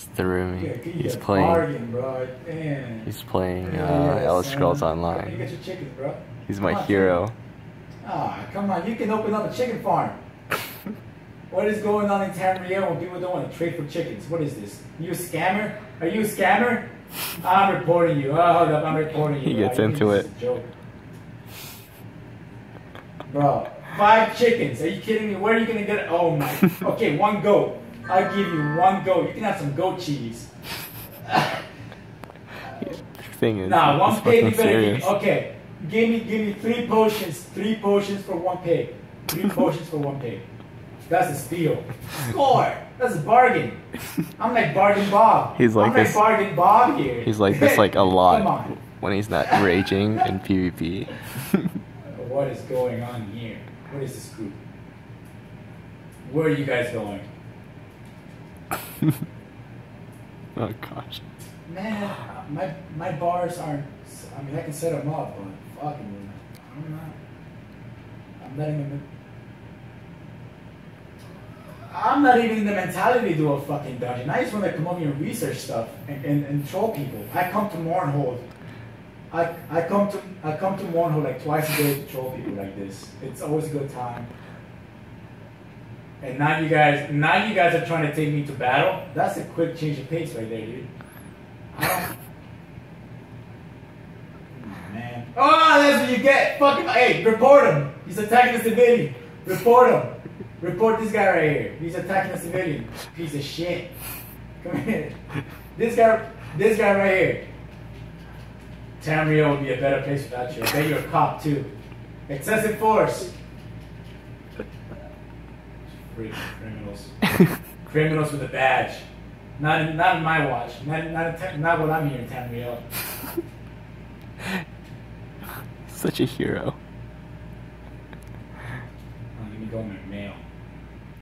It's through me. He's playing. Bargain, bro. Damn. He's playing uh, Elder. Scrolls Online. get your chickens, bro. He's my hero. Ah, come on. You can open up a chicken farm. what is going on in Tamriel when people don't want to trade for chickens? What is this? You a scammer? Are you a scammer? I'm reporting you. Oh, hold up. I'm reporting you. He gets Ah, into think this is a joke. Bro, five chickens. Are you kidding me? Where are you gonna get it? Oh my. Okay, one goat. I'll give you one goat. You can have some goat cheese. Thing is, Nah, one pig. You better give me. Okay, give me, give me three potions. Three potions for one pig. Three potions for one pig. That's a steal. Score. That's a bargain. I'm like bargain Bob. He's like I'm like this- bargain Bob here. He's like this like a lot when he's not raging in PvP. What is going on here? What is this group? Where are you guys going? oh gosh. Man, my my bars aren't. I mean, I can set them up, but fucking, I'm not. I'm letting them. I'm not even in the mentality to do a fucking dungeon. I just want to come over here and research stuff and, and, and troll people. I come to Mournhold. I, I come to I come to Mournhold like twice a day to troll people like this. It's always a good time. And now you guys now you guys are trying to take me to battle. That's a quick change of pace right there, dude. Oh, man. Oh, that's what you get. Fuck Fucking hey, report him. He's attacking a civilian. Report him. Report this guy right here. He's attacking a civilian. Piece of shit. Come here. This guy. This guy right here. Tamriel would be a better place without you. I bet you're a cop too. Excessive force. Criminals. criminals with a badge. Not in, not in my watch. Not not not what I'm here in Tamriel. Such a hero.